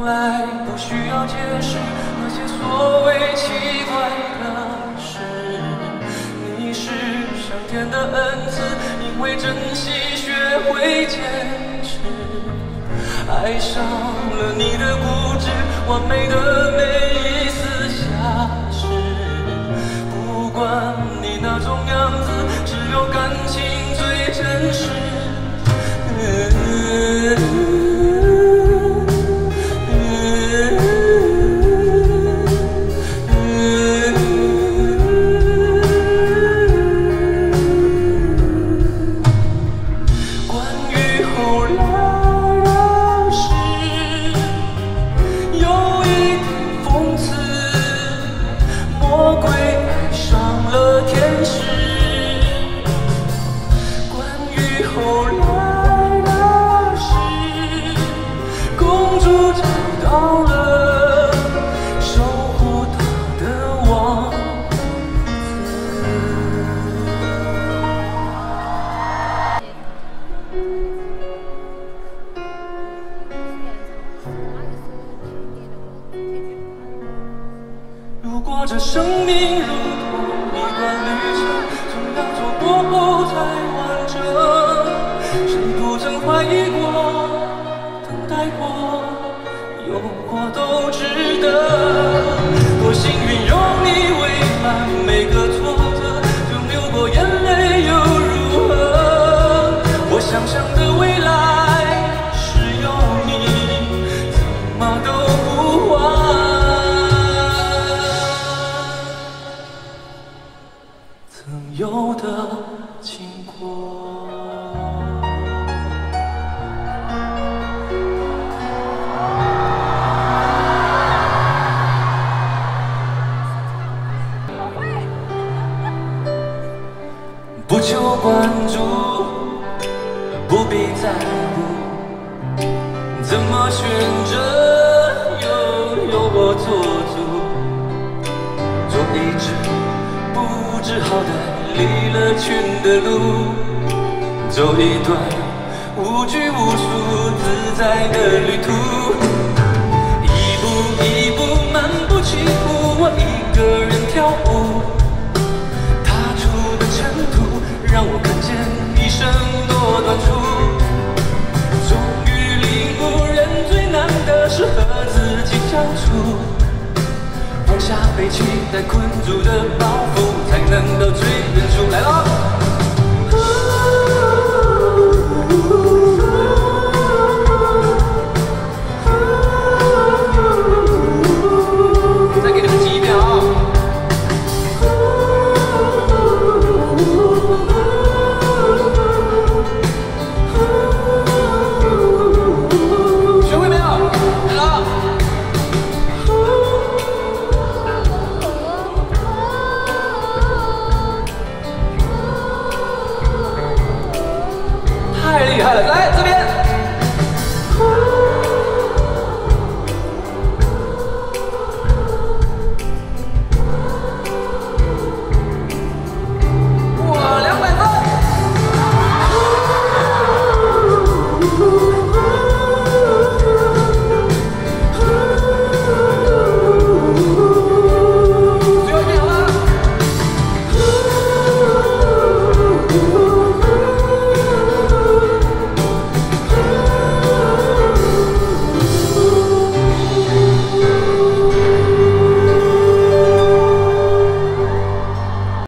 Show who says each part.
Speaker 1: 从来不需要解释那些所谓奇怪的事。你是上天的恩赐，因为珍惜学会坚持。爱上了你的固执，完美的美如果这生命如同一段旅程，总要走过后才完整。谁不曾怀疑过、等待过、有过都值得。多幸运有你为伴，每个挫经过。不求关注，不必在乎，怎么选择又由我做主。做一只不知好歹离了群的鹿，走一段无拘无束自在的旅途，一步一放下被期待困住的包袱，才能到最远处来了。